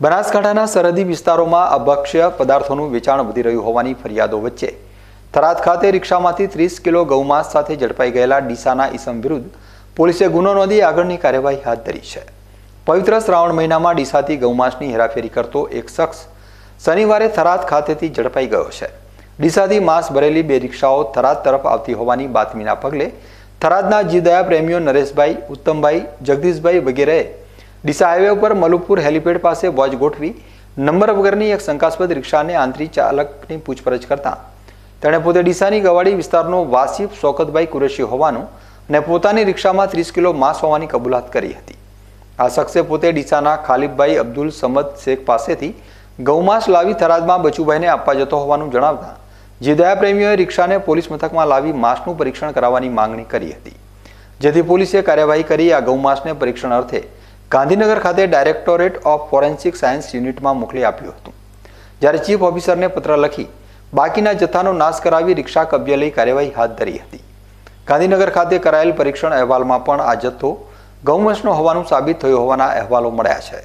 બનાસકાંઠાના સરહદી વિસ્તારોમાં અભક્ષ્ય પદાર્થોનું વેચાણ વધી રહ્યું હોવાની ફરિયાદો વચ્ચે થરાદ ખાતે રિક્ષામાંથી ત્રીસ કિલો ગૌમાંસ સાથે ઝડપાઈ ગયેલા ડીસાના ઈસમ વિરુદ્ધ પોલીસે ગુનો નોંધી આગળની કાર્યવાહી હાથ ધરી છે. પવિત્ર શ્રાવણ મહિનામાં ડીસાથી ગૌમાંસની હેરાફેરી કરતો એક શખ્સ શનિવારે થરાદ ખાતેથી ઝડપાઈ ગયો છે. ડીસાથી માંસ ભરેલી બે રિક્ષાઓ થરાદ તરફ આવતી હોવાની બાતમીના પગલે થરાદના જીવદયા પ્રેમીઓ નરેશભાઈ, ઉત્તમભાઈ, જગદીશભાઈ વગેરેએ ડીસા હાઈવે ઉપર મલુપુર હેલિપેડ પાસે વોચ ગોઠવી નંબર વગરની એક શંકાસ્પદ રિક્ષાને આંતરી ચાલકની પૂછપરછ કરતા. તેણે પોતે ડીસાની ગવાડી વિસ્તારનો વાસીફ શોકતભાઈ કુરેશી હોવાનું અને પોતાની રિક્ષામાં ત્રીસ કિલો માંસ હોવાની કબૂલાત કરી હતી. આ શખ્સે પોતે ડીસાના ખાલિબભાઈ અબ્દુલ સમદ શેખ પાસેથી ગૌમાંસ લાવી થરાદમાં બચુભાઈને આપવા જતો હોવાનું જણાવતા જીદયા પ્રેમીઓએ રિક્ષાને પોલીસ મથકમાં લાવી માંસનું પરીક્ષણ કરાવવાની માંગણી કરી હતી. જેથી પોલીસે કાર્યવાહી કરી આ ગૌમાંસને પરીક્ષણ અર્થે ગાંધીનગર ખાતે ડાયરેક્ટોરેટ ઓફ ફોરેન્સિક સાયન્સ યુનિટમાં મોકલી આપ્યું હતું. જ્યારે ચીફ ઓફિસરને પત્ર લખી બાકીના જથ્થાનો નાશ કરાવી રિક્ષા કબજે લઈ કાર્યવાહી હાથ ધરી હતી. ગાંધીનગર ખાતે કરાયેલ પરીક્ષણ અહેવાલમાં પણ આ જથ્થો ગૌવંશનો હોવાનું સાબિત થયું હોવાના અહેવાલો મળ્યા છે.